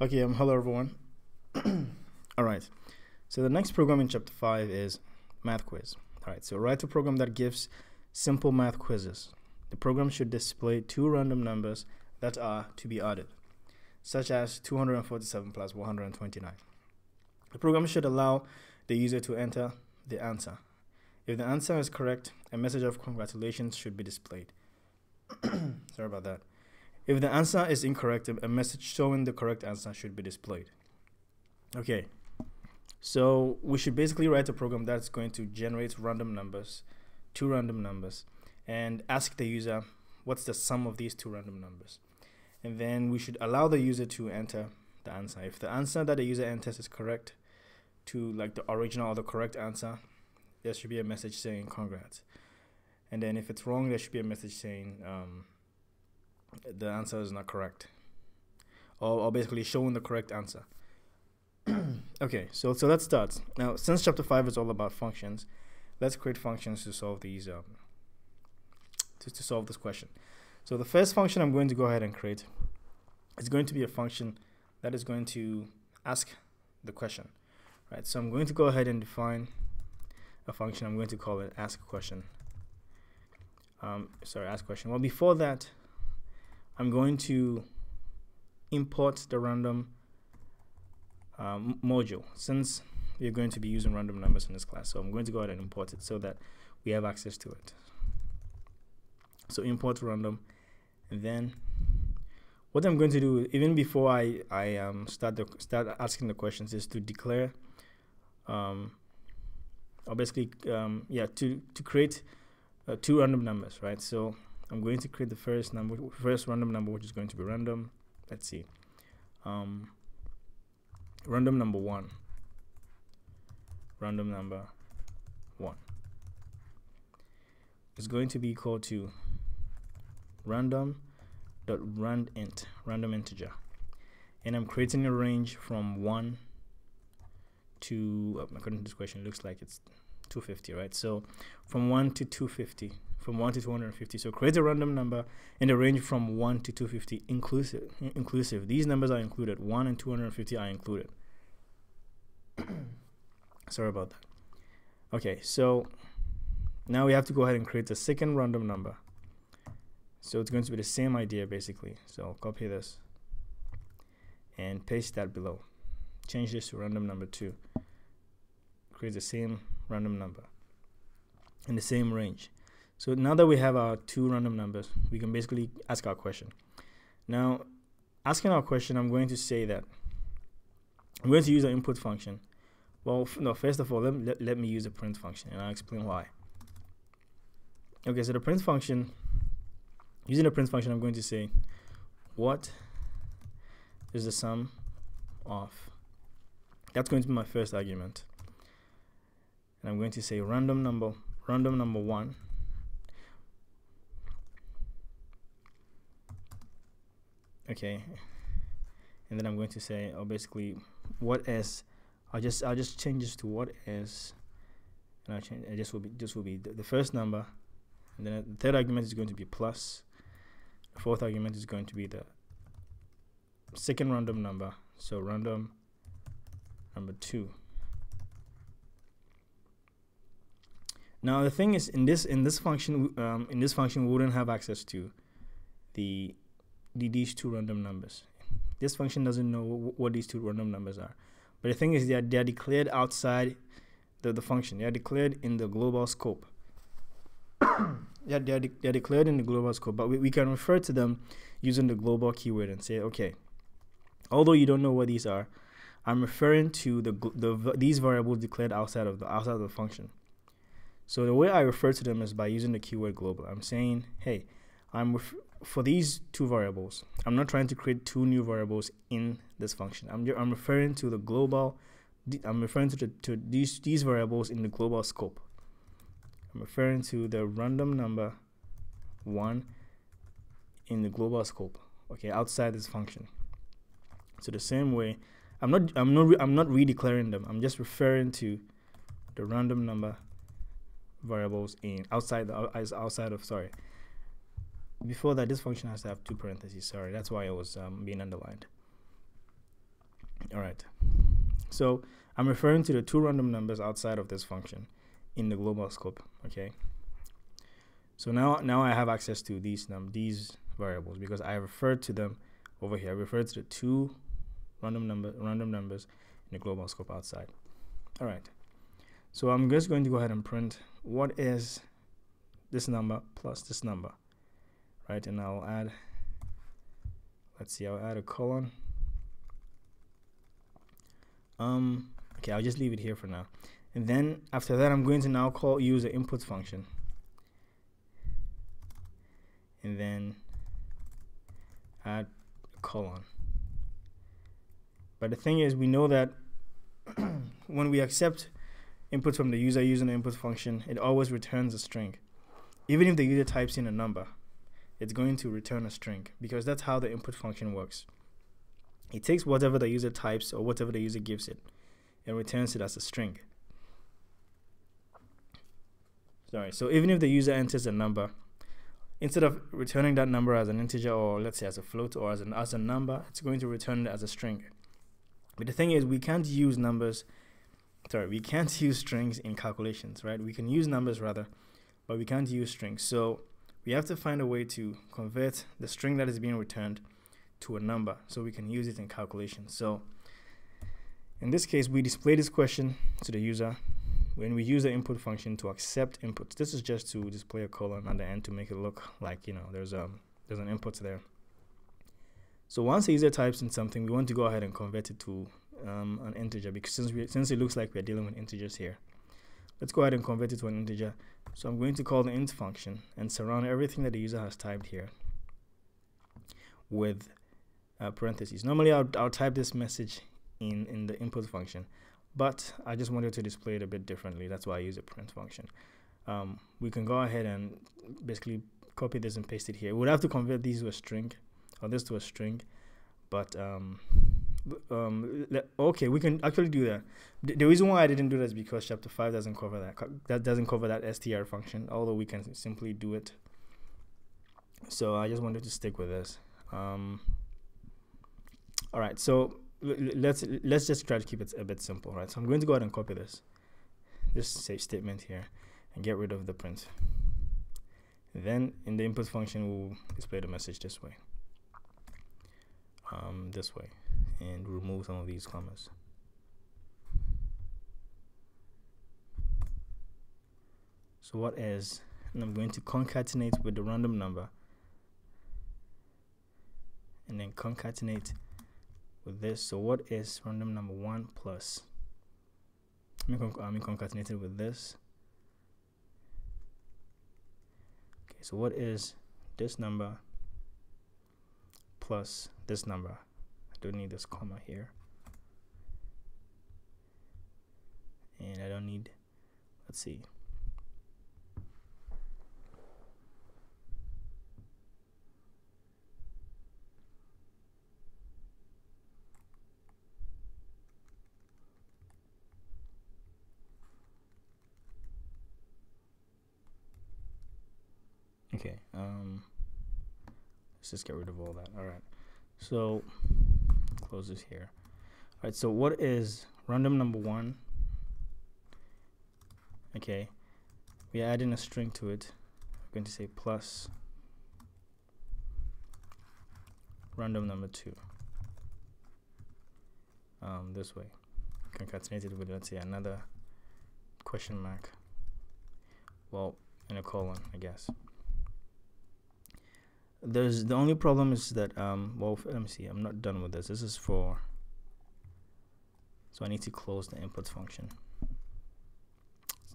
Okay, um, hello everyone. All right. So the next program in chapter 5 is math quiz. All right. So write a program that gives simple math quizzes. The program should display two random numbers that are to be added, such as 247 plus 129. The program should allow the user to enter the answer. If the answer is correct, a message of congratulations should be displayed. Sorry about that. If the answer is incorrect, a message showing the correct answer should be displayed. Okay, so we should basically write a program that's going to generate random numbers, two random numbers, and ask the user what's the sum of these two random numbers. And then we should allow the user to enter the answer. If the answer that the user enters is correct to like the original or the correct answer, there should be a message saying congrats. And then if it's wrong, there should be a message saying um, the answer is not correct. Or, or basically showing the correct answer. Okay so so let's start. Now since chapter 5 is all about functions let's create functions to solve these um, to, to solve this question. So the first function i'm going to go ahead and create is going to be a function that is going to ask the question right? So i'm going to go ahead and define a function. I'm going to call it ask question. Um, sorry ask question. Well before that I'm going to import the random um, module since we're going to be using random numbers in this class. So I'm going to go ahead and import it so that we have access to it. So import random and then what I'm going to do even before I, I um, start the start asking the questions is to declare um, or basically um, yeah to to create uh, two random numbers right so I'm going to create the first number, first random number, which is going to be random. Let's see. Um, random number one. Random number one is going to be equal to random dot randint random integer and I'm creating a range from 1 to according to this question looks like it's 250 right so from 1 to 250 from 1 to 250. So create a random number in the range from 1 to 250 inclusive. Inclusive. These numbers are included. 1 and 250 are included. Sorry about that. Okay, so now we have to go ahead and create a second random number. So it's going to be the same idea basically. So copy this and paste that below. Change this to random number 2. Create the same random number in the same range. So now that we have our two random numbers, we can basically ask our question. Now, asking our question, I'm going to say that I'm going to use an input function. Well, no, first of all, let, let, let me use a print function, and I'll explain why. Okay, so the print function, using the print function, I'm going to say, what is the sum of, that's going to be my first argument. And I'm going to say random number, random number one. Okay. And then I'm going to say oh basically what is I'll just I'll just change this to what is and I'll change this will be this will be the, the first number. And then the third argument is going to be plus. The fourth argument is going to be the second random number. So random number two now the thing is in this in this function um, in this function we wouldn't have access to the the, these two random numbers. This function doesn't know what these two random numbers are. But the thing is, they are, they are declared outside the, the function. They are declared in the global scope. yeah, they are, de they are declared in the global scope, but we, we can refer to them using the global keyword and say, okay, although you don't know what these are, I'm referring to the, the these variables declared outside of the outside of the function. So the way I refer to them is by using the keyword global. I'm saying, hey, I'm for these two variables. I'm not trying to create two new variables in this function. I'm, I'm referring to the global, I'm referring to, the, to these, these variables in the global scope. I'm referring to the random number one in the global scope, okay, outside this function. So the same way, I'm not, I'm not, I'm not redeclaring them. I'm just referring to the random number variables in outside the, as outside of sorry before that, this function has to have two parentheses. Sorry, that's why it was um, being underlined. All right. So I'm referring to the two random numbers outside of this function in the global scope. Okay. So now now I have access to these num these variables because I referred to them over here. I referred to the two random number random numbers in the global scope outside. All right. So I'm just going to go ahead and print what is this number plus this number, right? And I'll add, let's see, I'll add a colon. Um, okay, I'll just leave it here for now. And then after that, I'm going to now call use the input function. And then add a colon. But the thing is, we know that when we accept input from the user using the input function, it always returns a string. Even if the user types in a number, it's going to return a string because that's how the input function works. It takes whatever the user types or whatever the user gives it and returns it as a string. Sorry, so even if the user enters a number, instead of returning that number as an integer or let's say as a float or as, an, as a number, it's going to return it as a string. But the thing is, we can't use numbers, sorry, we can't use strings in calculations, right? We can use numbers rather, but we can't use strings. So we have to find a way to convert the string that is being returned to a number so we can use it in calculations. So in this case, we display this question to the user when we use the input function to accept inputs. This is just to display a colon at the end to make it look like, you know, there's a there's an input there. So once the user types in something, we want to go ahead and convert it to um, an integer because since, we, since it looks like we're dealing with integers here. Let's go ahead and convert it to an integer. So I'm going to call the int function and surround everything that the user has typed here with uh, parentheses. Normally I'll, I'll type this message in, in the input function, but I just wanted to display it a bit differently. That's why I use a print function. Um, we can go ahead and basically copy this and paste it here. We'd have to convert these to a string or this to a string but um, um, okay we can actually do that. The, the, reason why i didn't do that is because chapter 5 doesn't cover that that doesn't cover that str function although we can simply do it. So i just wanted to stick with this. Um, all right so let's let's just try to keep it a bit simple right? So i'm going to go ahead and copy this. This save statement here and get rid of the print. Then in the input function we'll display the message this way. Um, this way and remove some of these commas. So what is, and I'm going to concatenate with the random number and then concatenate with this. So what is random number one plus, I mean, I mean with this. Okay, so what is this number plus this number. Don't need this comma here. And I don't need, let's see. Okay, um, let's just get rid of all that. All right. So close this here. All right, so what is random number one? Okay, we add in a string to it. I'm going to say plus random number two. Um, this way, concatenated with let's say another question mark. Well, in a colon, I guess there's the only problem is that um well let me see i'm not done with this. This is for so i need to close the input function.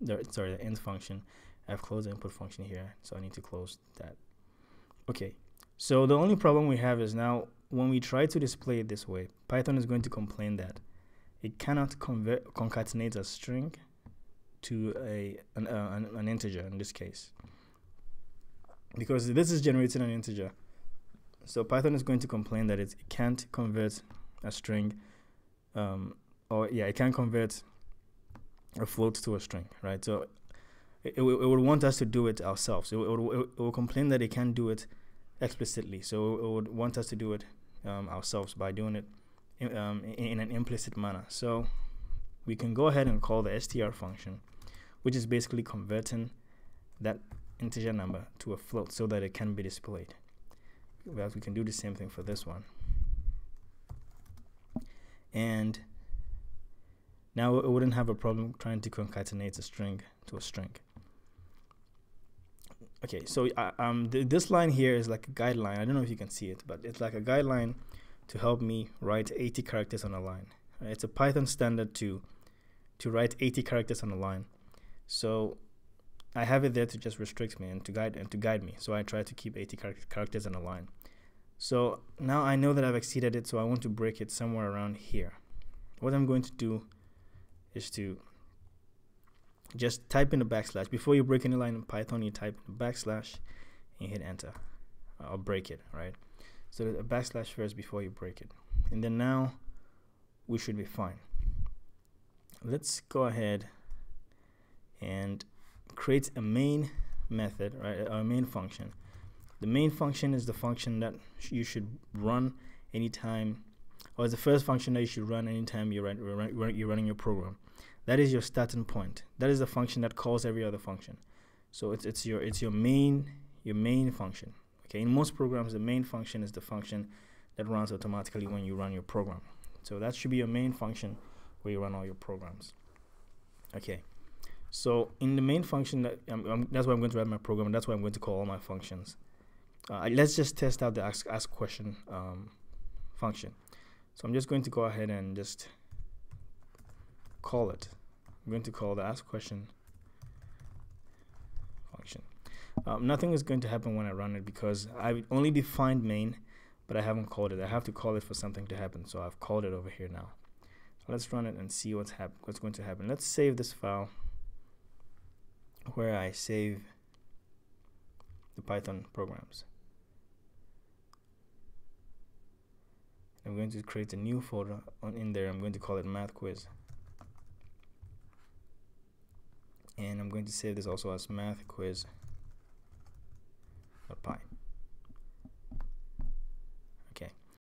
There sorry the int function. I've closed the input function here so i need to close that. Okay so the only problem we have is now when we try to display it this way python is going to complain that it cannot convert concatenate a string to a an, uh, an, an integer in this case because this is generating an integer. So Python is going to complain that it can't convert a string, um, or yeah, it can't convert a float to a string, right? So it, it, it would want us to do it ourselves. It, it, would, it, will complain that it can't do it explicitly. So it would want us to do it um, ourselves by doing it um, in, in an implicit manner. So we can go ahead and call the str function, which is basically converting that integer number to a float so that it can be displayed. Well, we can do the same thing for this one. And now it wouldn't have a problem trying to concatenate a string to a string. Okay, so uh, um, th this line here is like a guideline. I don't know if you can see it, but it's like a guideline to help me write 80 characters on a line. It's a Python standard to to write 80 characters on a line. So I have it there to just restrict me and to guide and to guide me. So I try to keep 80 char characters in a line. So now I know that I've exceeded it, so I want to break it somewhere around here. What I'm going to do is to just type in a backslash. Before you break any line in Python, you type backslash and hit enter. I'll break it, right? So a backslash first before you break it. And then now we should be fine. Let's go ahead and create a main method, right? A main function. The main function is the function that you should run anytime, or it's the first function that you should run anytime you're, run, you're running your program. That is your starting point. That is the function that calls every other function. So it's it's your it's your main your main function. Okay, in most programs, the main function is the function that runs automatically when you run your program. So that should be your main function where you run all your programs. Okay, so in the main function, that um, um, that's why I'm going to write my program. And that's why I'm going to call all my functions. Uh, let's just test out the ask, ask question um, function. So I'm just going to go ahead and just call it. I'm going to call the ask question function. Um, nothing is going to happen when I run it because I've only defined main, but I haven't called it. I have to call it for something to happen. So I've called it over here now. Let's run it and see what's what's going to happen. Let's save this file where I save the Python programs. I'm going to create a new folder on in there. I'm going to call it math quiz. And I'm going to save this also as math quiz